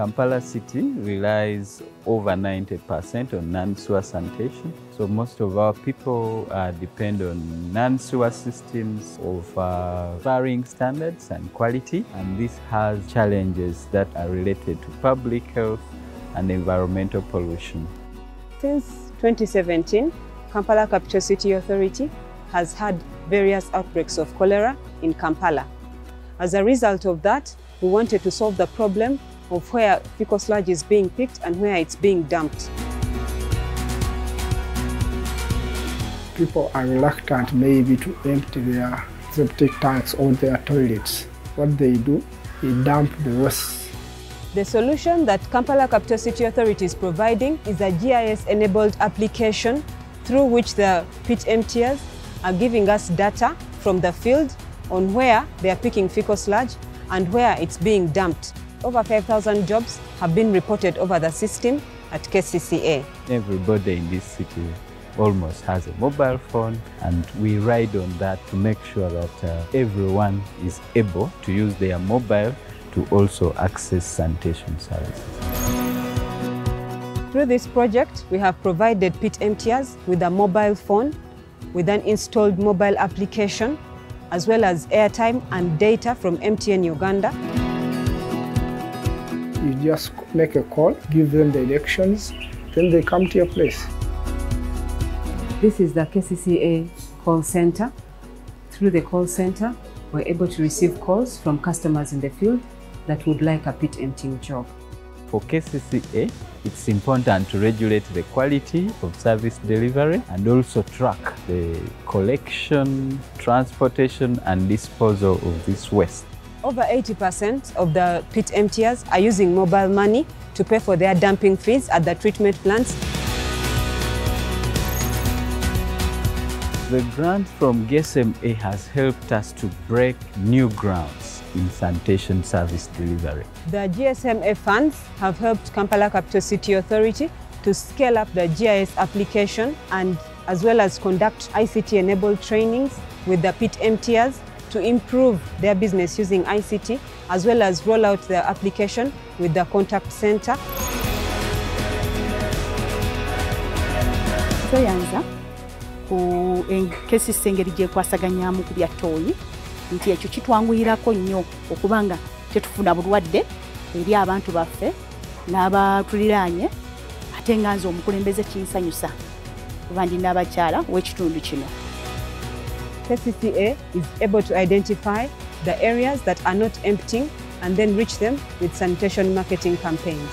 Kampala City relies over 90% on non-sewer sanitation. So most of our people uh, depend on non-sewer systems of uh, varying standards and quality. And this has challenges that are related to public health and environmental pollution. Since 2017, Kampala Capital City Authority has had various outbreaks of cholera in Kampala. As a result of that, we wanted to solve the problem of where fecal sludge is being picked and where it's being dumped. People are reluctant maybe to empty their septic tanks or their toilets. What they do, they dump the waste the solution that Kampala Capital City Authority is providing is a GIS-enabled application through which the pit emptiers are giving us data from the field on where they are picking fecal sludge and where it's being dumped. Over 5,000 jobs have been reported over the system at KCCA. Everybody in this city almost has a mobile phone and we ride on that to make sure that uh, everyone is able to use their mobile to also access sanitation services. Through this project, we have provided pit emptiers with a mobile phone, with an installed mobile application, as well as airtime and data from MTN Uganda. You just make a call, give them the directions, then they come to your place. This is the KCCA call center. Through the call center, we're able to receive calls from customers in the field that would like a pit emptying job. For KCCA, it's important to regulate the quality of service delivery and also track the collection, transportation and disposal of this waste. Over 80% of the pit emptiers are using mobile money to pay for their dumping fees at the treatment plants. The grant from GSMA has helped us to break new grounds in sanitation service delivery. The GSMA funds have helped Kampala Capital City Authority to scale up the GIS application and as well as conduct ICT-enabled trainings with the pit emptiers to improve their business using ICT as well as roll out the application with the contact center. tweyanza ku kesisi engeri gyekwasaganyamu ku byattooyi nti ekyo kitwanguyirako nnyo okuba nga tetufuna bulwadde eri abantu baffe n'abatuliraanye ate nga nze omukulembeze kinsanyusa kuba ndi n'abakyala w'ekitundu kino KCCA is able to identify the areas that are not emptying and then reach them with sanitation marketing campaigns.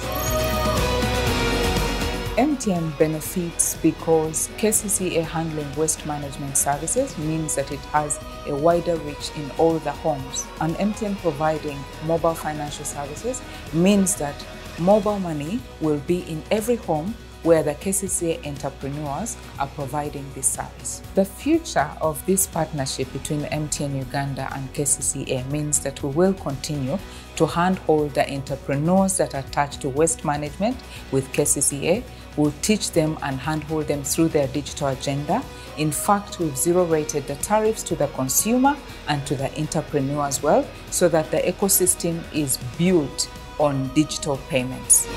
MTN benefits because KCCA handling waste management services means that it has a wider reach in all the homes. And MTN providing mobile financial services means that mobile money will be in every home where the KCCA entrepreneurs are providing this service. The future of this partnership between MTN Uganda and KCCA means that we will continue to handhold the entrepreneurs that are attached to waste management with KCCA. We'll teach them and handhold them through their digital agenda. In fact, we've zero rated the tariffs to the consumer and to the entrepreneur as well, so that the ecosystem is built on digital payments.